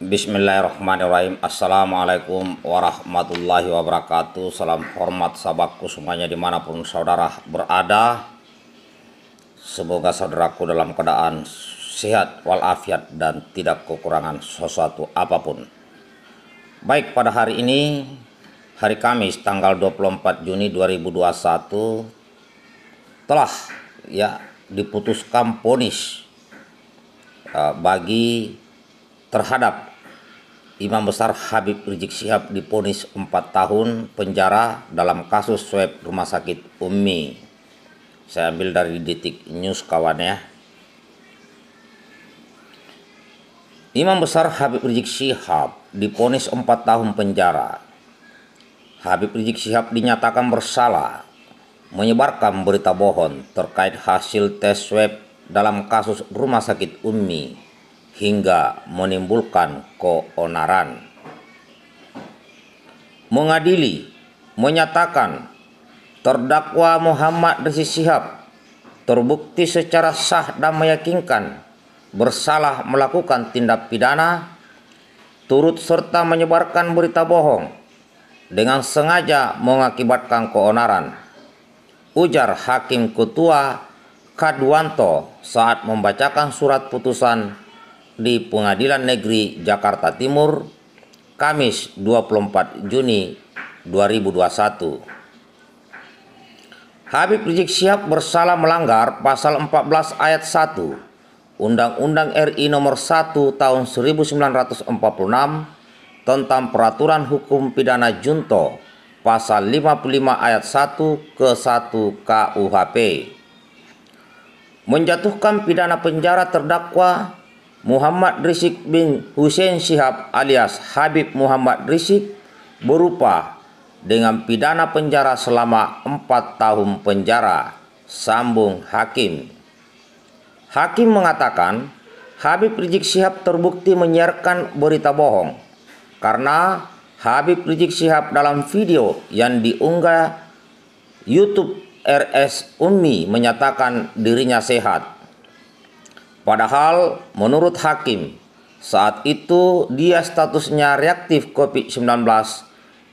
Bismillahirrahmanirrahim. Assalamualaikum warahmatullahi wabarakatuh. Salam hormat sahabatku semuanya di mana pun saudara berada. Semoga saudaraku dalam keadaan sehat walafiat dan tidak kekurangan sesuatu apa pun. Baik pada hari ini Hari Kamis tanggal 24 Juni 2021 Telah ya diputuskan ponis uh, bagi terhadap Imam Besar Habib Rizik Syihab diponis 4 tahun penjara dalam kasus swab rumah sakit Umi. Saya ambil dari Detik News kawan ya. Imam Besar Habib Rizik Syihab diponis 4 tahun penjara. Habib Rizik Syihab dinyatakan bersalah menyebarkan berita bohong terkait hasil tes swab dalam kasus rumah sakit Umi hingga menimbulkan keonaran. Mengadili menyatakan terdakwa Muhammad Rizik Syihab terbukti secara sah dan meyakinkan bersalah melakukan tindak pidana turut serta menyebarkan berita bohong dengan sengaja mengakibatkan keonaran. Ujar Hakim Ketua Kadwanto saat membacakan surat putusan di Pengadilan Negeri Jakarta Timur Kamis 24 Juni 2021. Habib Rizik Syihab bersalah melanggar pasal 14 ayat 1 Undang-Undang RI nomor 1 tahun 1946 tentang peraturan hukum pidana junto pasal 55 ayat 1 ke 1 KUHP menjatuhkan pidana penjara terdakwa Muhammad Rizik bin Hussein Syihab alias Habib Muhammad Rizik berupa dengan pidana penjara selama 4 tahun penjara, sambung Hakim. Hakim mengatakan Habib Rizik Syihab terbukti menyiarkan berita bohong karena Habib Rizik Syihab dalam video yang diunggah YouTube RS Umi menyatakan dirinya sehat Padahal menurut hakim, saat itu dia statusnya reaktif COVID-19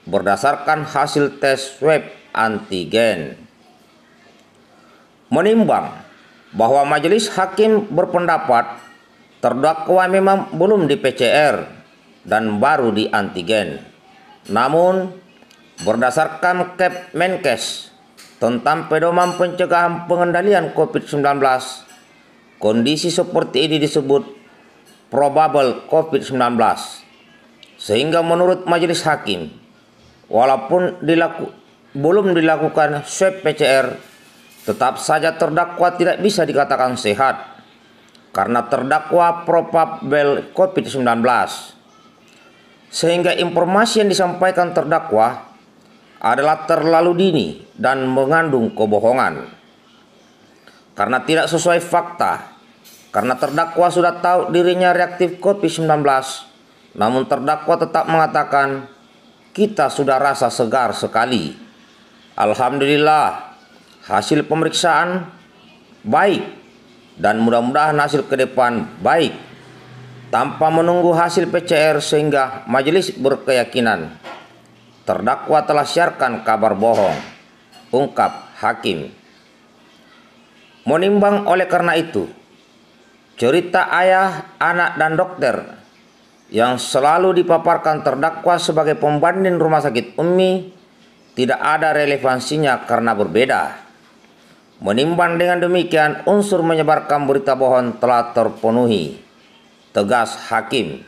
berdasarkan hasil tes swab antigen. Menimbang bahwa majelis hakim berpendapat terdakwa memang belum di PCR dan baru di antigen. Namun berdasarkan Kepmenkes tentang pedoman pencegahan pengendalian COVID-19 Kondisi seperti ini disebut probable COVID-19. Sehingga menurut majelis hakim, walaupun dilaku, belum dilakukan swab PCR, tetap saja terdakwa tidak bisa dikatakan sehat karena terdakwa probable COVID-19. Sehingga informasi yang disampaikan terdakwa adalah terlalu dini dan mengandung kebohongan karena tidak sesuai fakta. Karena terdakwa sudah tahu dirinya reaktif COVID-19, namun terdakwa tetap mengatakan, kita sudah rasa segar sekali. Alhamdulillah, hasil pemeriksaan baik dan mudah-mudahan hasil ke depan baik tanpa menunggu hasil PCR sehingga majelis berkeyakinan terdakwa telah siarkan kabar bohong ungkap hakim Menimbang oleh karena itu, cerita ayah, anak, dan dokter yang selalu dipaparkan terdakwa sebagai pembanding rumah sakit Umi tidak ada relevansinya karena berbeda. Menimbang dengan demikian unsur menyebarkan berita bohong telah terpenuhi. Tegas Hakim.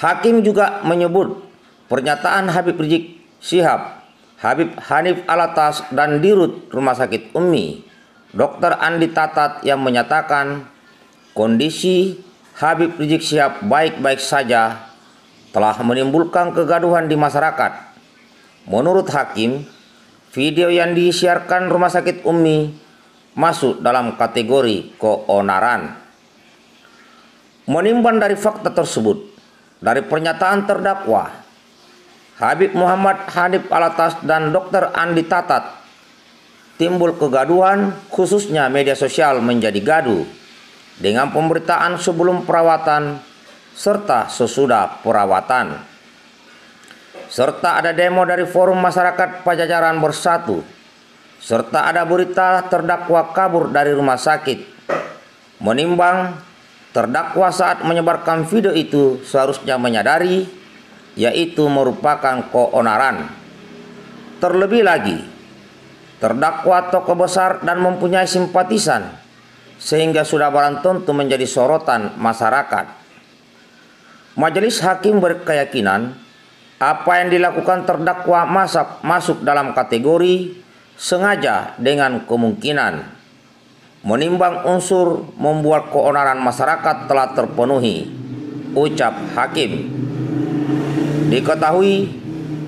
Hakim juga menyebut pernyataan Habib Rizik Syihab Habib Hanif Alatas dan Dirut Rumah Sakit Umi, Dr. Andi Tatat yang menyatakan kondisi Habib Rizik Syihab baik-baik saja telah menimbulkan kegaduhan di masyarakat. Menurut Hakim, video yang disiarkan Rumah Sakit Umi masuk dalam kategori keonaran. Menimbang dari fakta tersebut, dari pernyataan terdakwa Habib Muhammad Hanif Alatas dan Dr. Andi Tatat timbul kegaduhan khususnya media sosial menjadi gaduh dengan pemberitaan sebelum perawatan serta sesudah perawatan. Serta ada demo dari Forum Masyarakat Pajajaran Bersatu. Serta ada berita terdakwa kabur dari rumah sakit. Menimbang terdakwa saat menyebarkan video itu seharusnya menyadari yaitu merupakan keonaran. Terlebih lagi, terdakwa tokoh besar dan mempunyai simpatisan sehingga sudah barang tentu menjadi sorotan masyarakat. Majelis hakim berkeyakinan apa yang dilakukan terdakwa masuk, masuk dalam kategori sengaja dengan kemungkinan menimbang unsur membuat keonaran masyarakat telah terpenuhi ucap hakim diketahui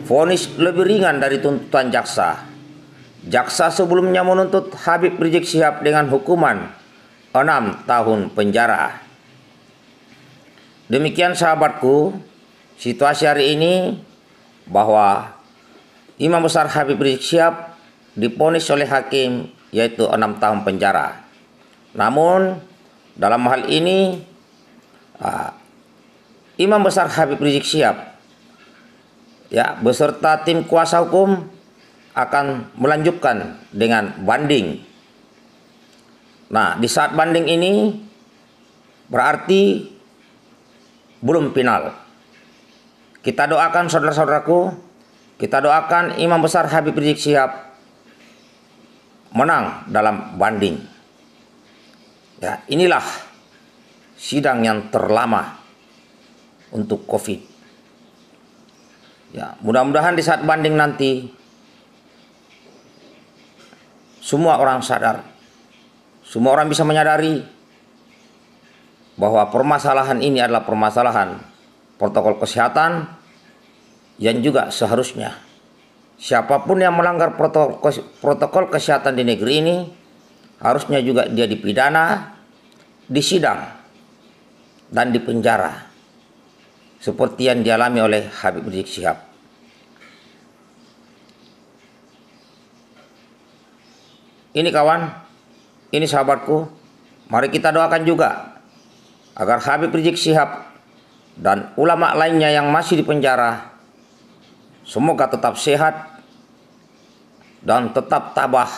vonis lebih ringan dari tuntutan jaksa jaksa sebelumnya menuntut Habib Rizik Sihab dengan hukuman 6 tahun penjara Demikian sahabatku, situasi hari ini bahwa Imam Besar Habib Rizik Syihab diponis oleh hakim yaitu enam tahun penjara. Namun dalam hal ini uh, Imam Besar Habib Rizik Syihab ya beserta tim kuasa hukum akan melanjutkan dengan banding. Nah, di saat banding ini berarti belum final. Kita doakan saudara-saudaraku, kita doakan Imam Besar Habib Rizik Sihab menang dalam banding. Ya, inilah sidang yang terlama untuk Covid. Ya, mudah-mudahan di saat banding nanti semua orang sadar, semua orang bisa menyadari bahwa permasalahan ini adalah permasalahan protokol kesehatan yang juga seharusnya siapa pun yang melanggar protokol, kesehatan di negeri ini harusnya juga dia dipidana, disidang, dan dipenjara seperti yang dialami oleh Habib Rizik Sihab. Ini kawan, ini sahabatku, mari kita doakan juga agar Habib Rizik Sihab dan ulama lainnya yang masih di penjara semoga tetap sehat dan tetap tabah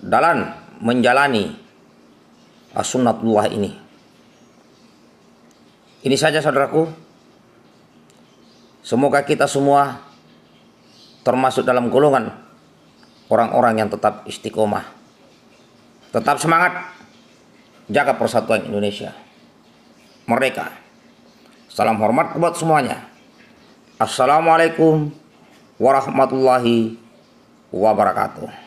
dalam menjalani sunnatullah ini. Ini saja saudaraku. Semoga kita semua termasuk dalam golongan orang-orang yang tetap istiqomah. Tetap semangat jaga persatuan Indonesia mereka. Salam hormat buat semuanya. Assalamualaikum warahmatullahi wabarakatuh.